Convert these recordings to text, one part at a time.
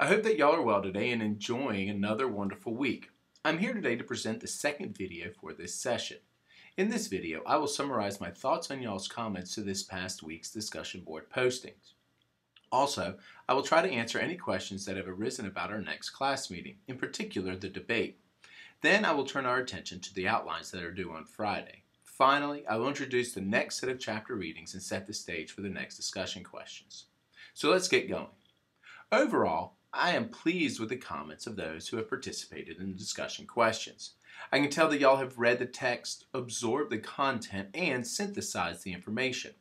I hope that y'all are well today and enjoying another wonderful week. I'm here today to present the second video for this session. In this video, I will summarize my thoughts on y'all's comments to this past week's discussion board postings. Also, I will try to answer any questions that have arisen about our next class meeting, in particular the debate. Then I will turn our attention to the outlines that are due on Friday. Finally, I will introduce the next set of chapter readings and set the stage for the next discussion questions. So let's get going. Overall, I am pleased with the comments of those who have participated in the discussion questions. I can tell that y'all have read the text, absorbed the content, and synthesized the information.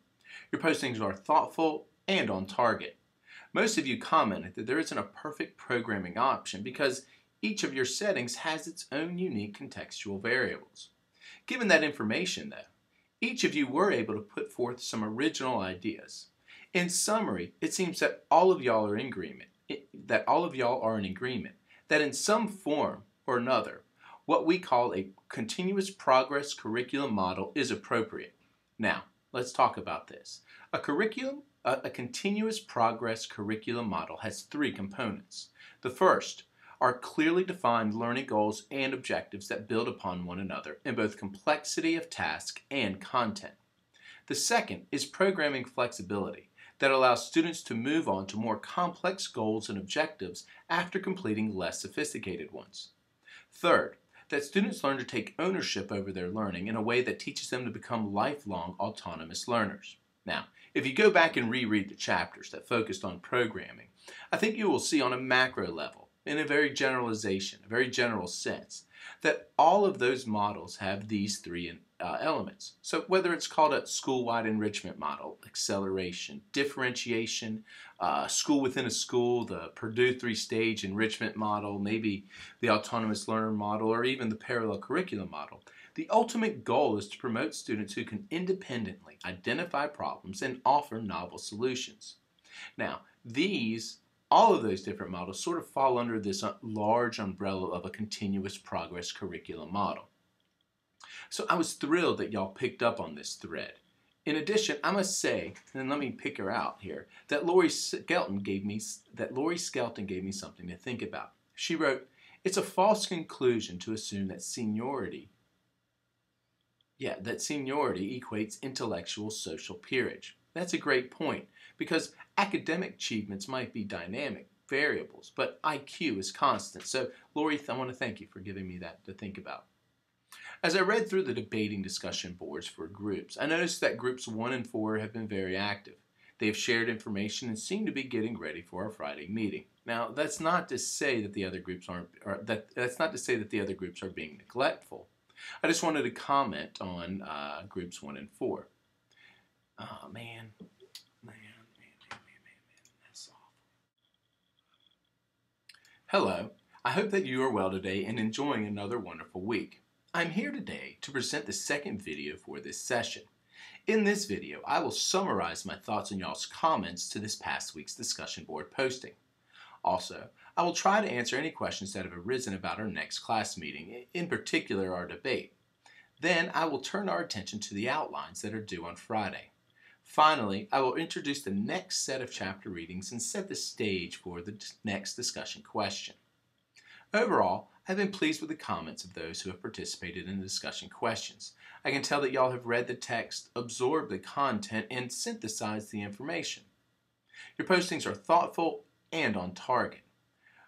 Your postings are thoughtful and on target. Most of you commented that there isn't a perfect programming option because each of your settings has its own unique contextual variables. Given that information, though, each of you were able to put forth some original ideas. In summary, it seems that all of y'all are in agreement that all of y'all are in agreement that in some form or another, what we call a continuous progress curriculum model is appropriate. Now, let's talk about this. A curriculum, a, a continuous progress curriculum model has three components. The first are clearly defined learning goals and objectives that build upon one another in both complexity of task and content. The second is programming flexibility that allows students to move on to more complex goals and objectives after completing less sophisticated ones. Third, that students learn to take ownership over their learning in a way that teaches them to become lifelong autonomous learners. Now, if you go back and reread the chapters that focused on programming, I think you will see on a macro level, in a very generalization, a very general sense, that all of those models have these three uh, elements. So whether it's called a school-wide enrichment model, acceleration, differentiation, uh, school within a school, the Purdue three-stage enrichment model, maybe the autonomous learner model, or even the parallel curriculum model, the ultimate goal is to promote students who can independently identify problems and offer novel solutions. Now, these all of those different models sort of fall under this uh, large umbrella of a continuous progress curriculum model. So I was thrilled that y'all picked up on this thread. In addition, I must say, and let me pick her out here, that Lori Skelton gave me that Lori Skelton gave me something to think about. She wrote, "It's a false conclusion to assume that seniority, yeah, that seniority equates intellectual social peerage. That's a great point because academic achievements might be dynamic variables, but IQ is constant. So, Lori, I want to thank you for giving me that to think about. As I read through the debating discussion boards for groups, I noticed that groups 1 and 4 have been very active. They have shared information and seem to be getting ready for our Friday meeting. Now, that's not to say that the other groups aren't that that's not to say that the other groups are being neglectful. I just wanted to comment on uh, groups 1 and 4. Oh man, man, man, man, man, man, that's awful. Hello. I hope that you are well today and enjoying another wonderful week. I'm here today to present the second video for this session. In this video, I will summarize my thoughts on y'all's comments to this past week's discussion board posting. Also, I will try to answer any questions that have arisen about our next class meeting, in particular our debate. Then I will turn our attention to the outlines that are due on Friday. Finally, I will introduce the next set of chapter readings and set the stage for the next discussion question. Overall, I've been pleased with the comments of those who have participated in the discussion questions. I can tell that y'all have read the text, absorbed the content, and synthesized the information. Your postings are thoughtful and on target.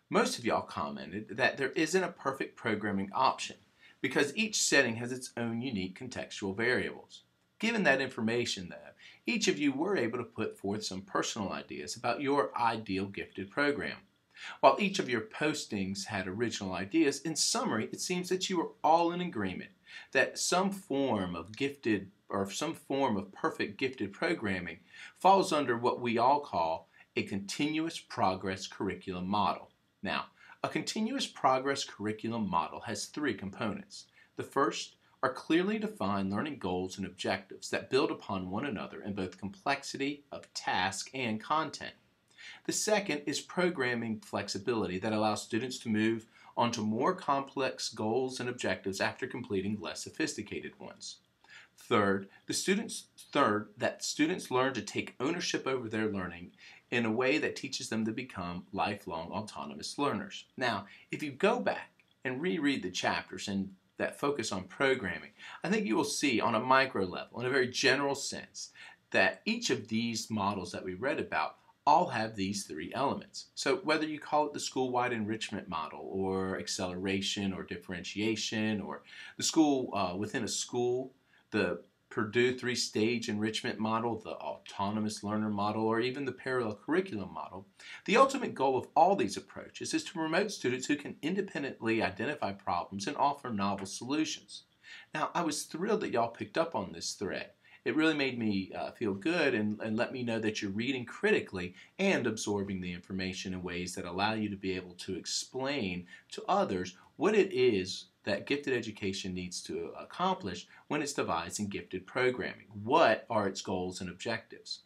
Most of y'all commented that there isn't a perfect programming option because each setting has its own unique contextual variables. Given that information, though, each of you were able to put forth some personal ideas about your ideal gifted program. While each of your postings had original ideas, in summary, it seems that you are all in agreement that some form of gifted or some form of perfect gifted programming falls under what we all call a continuous progress curriculum model. Now, a continuous progress curriculum model has three components. The first are clearly defined learning goals and objectives that build upon one another in both complexity of task and content. The second is programming flexibility that allows students to move onto more complex goals and objectives after completing less sophisticated ones. Third, the students third that students learn to take ownership over their learning in a way that teaches them to become lifelong autonomous learners. Now, if you go back and reread the chapters and that focus on programming, I think you will see on a micro level, in a very general sense, that each of these models that we read about all have these three elements. So whether you call it the school-wide enrichment model or acceleration or differentiation or the school uh, within a school, the Purdue three-stage enrichment model, the autonomous learner model, or even the parallel curriculum model, the ultimate goal of all these approaches is to promote students who can independently identify problems and offer novel solutions. Now, I was thrilled that y'all picked up on this thread it really made me uh, feel good and, and let me know that you're reading critically and absorbing the information in ways that allow you to be able to explain to others what it is that gifted education needs to accomplish when it's devising gifted programming. What are its goals and objectives?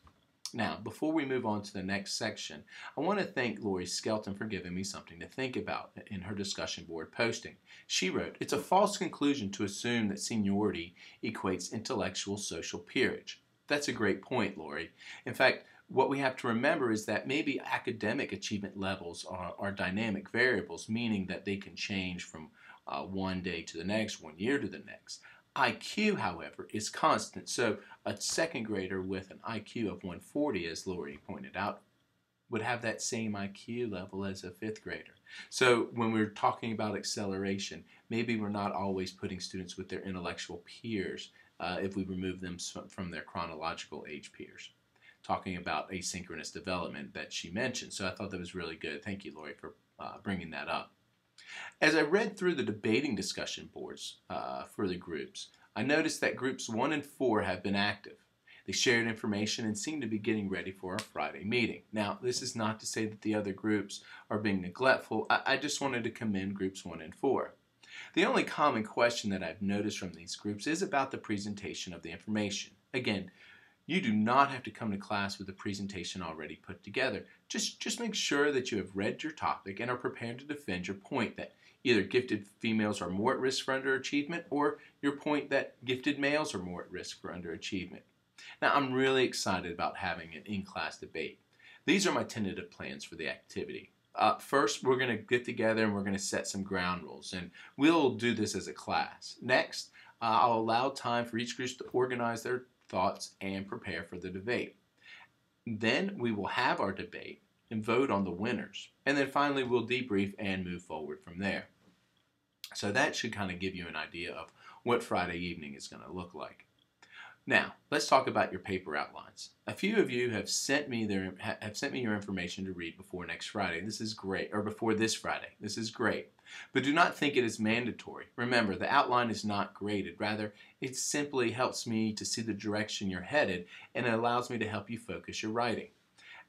Now, before we move on to the next section, I want to thank Lori Skelton for giving me something to think about in her discussion board posting. She wrote, It's a false conclusion to assume that seniority equates intellectual social peerage. That's a great point, Lori. In fact, what we have to remember is that maybe academic achievement levels are, are dynamic variables, meaning that they can change from uh, one day to the next, one year to the next. IQ, however, is constant. So a second grader with an IQ of 140, as Lori pointed out, would have that same IQ level as a fifth grader. So when we're talking about acceleration, maybe we're not always putting students with their intellectual peers uh, if we remove them from their chronological age peers. Talking about asynchronous development that she mentioned. So I thought that was really good. Thank you, Lori, for uh, bringing that up. As I read through the debating discussion boards uh, for the groups, I noticed that groups 1 and 4 have been active. They shared information and seem to be getting ready for our Friday meeting. Now, this is not to say that the other groups are being neglectful. I, I just wanted to commend groups 1 and 4. The only common question that I've noticed from these groups is about the presentation of the information. Again, you do not have to come to class with a presentation already put together. Just, just make sure that you have read your topic and are prepared to defend your point that either gifted females are more at risk for underachievement or your point that gifted males are more at risk for underachievement. Now, I'm really excited about having an in-class debate. These are my tentative plans for the activity. Uh, first, we're going to get together and we're going to set some ground rules, and we'll do this as a class. Next, uh, I'll allow time for each group to organize their thoughts and prepare for the debate. Then we will have our debate and vote on the winners. And then finally, we'll debrief and move forward from there. So that should kind of give you an idea of what Friday evening is going to look like. Now, let's talk about your paper outlines. A few of you have sent me their have sent me your information to read before next Friday. This is great, or before this Friday. This is great. But do not think it is mandatory. Remember, the outline is not graded. Rather, it simply helps me to see the direction you're headed and it allows me to help you focus your writing.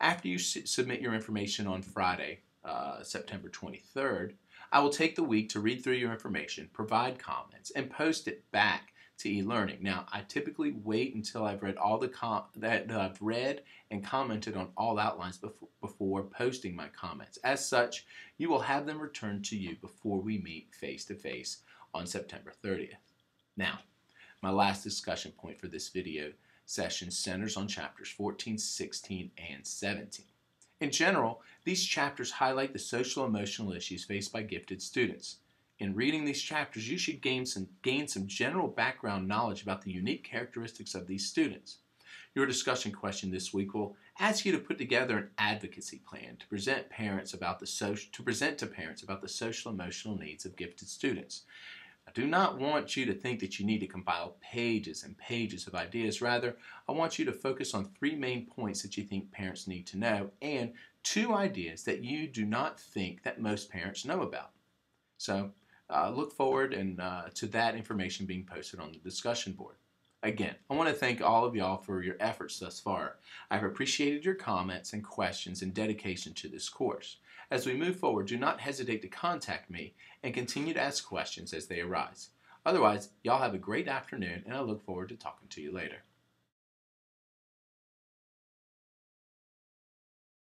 After you submit your information on Friday, uh, September 23rd, I will take the week to read through your information, provide comments, and post it back to e-learning. Now, I typically wait until I've read all the that, that I've read and commented on all outlines before, before posting my comments. As such, you will have them returned to you before we meet face to face on September 30th. Now, my last discussion point for this video session centers on chapters 14, 16, and 17. In general, these chapters highlight the social emotional issues faced by gifted students. In reading these chapters, you should gain some, gain some general background knowledge about the unique characteristics of these students. Your discussion question this week will ask you to put together an advocacy plan to present parents about the social, to present to parents about the social emotional needs of gifted students. I do not want you to think that you need to compile pages and pages of ideas. Rather, I want you to focus on three main points that you think parents need to know and two ideas that you do not think that most parents know about. So uh, look forward and uh, to that information being posted on the discussion board. Again, I want to thank all of y'all for your efforts thus far. I've appreciated your comments and questions and dedication to this course. As we move forward, do not hesitate to contact me and continue to ask questions as they arise. Otherwise, y'all have a great afternoon and I look forward to talking to you later.